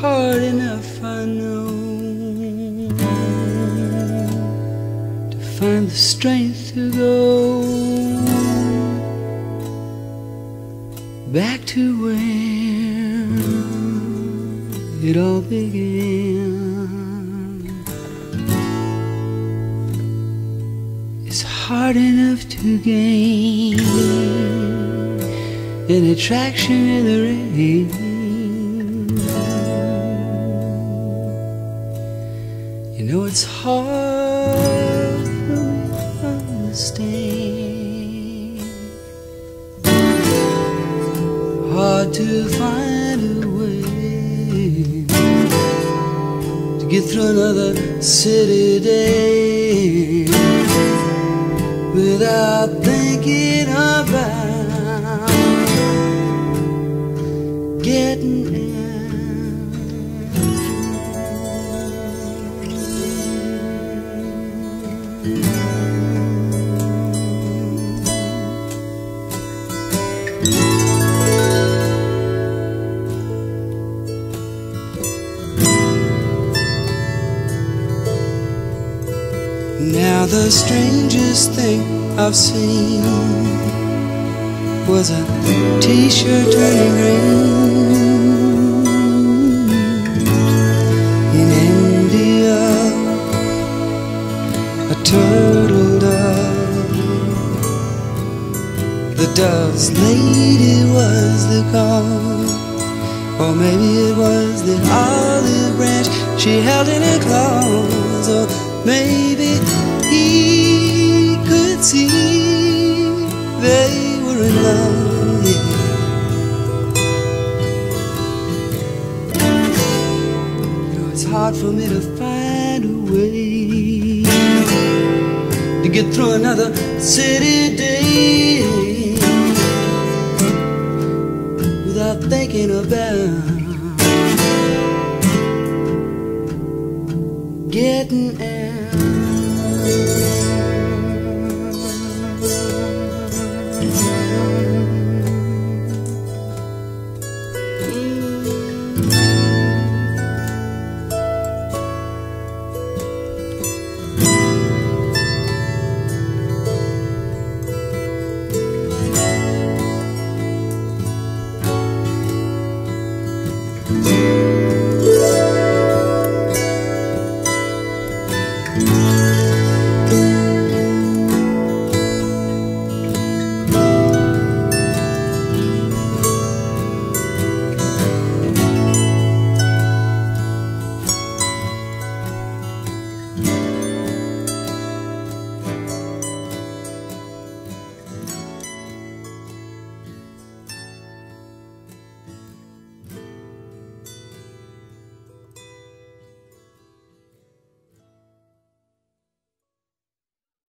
hard enough, I know, to find the strength to go back to where it all began. It's hard enough to gain an attraction in the rain. It's hard to understand. Hard to find a way to get through another city day without thinking about Now the strangest thing I've seen was a t-shirt turning green in India. A turtle dove, the dove's lady was the cause, or maybe it was the olive branch she held in her claws, maybe he could see they were in love. yeah. You know, it's hard for me to find a way to get through another city day without thinking about getting out.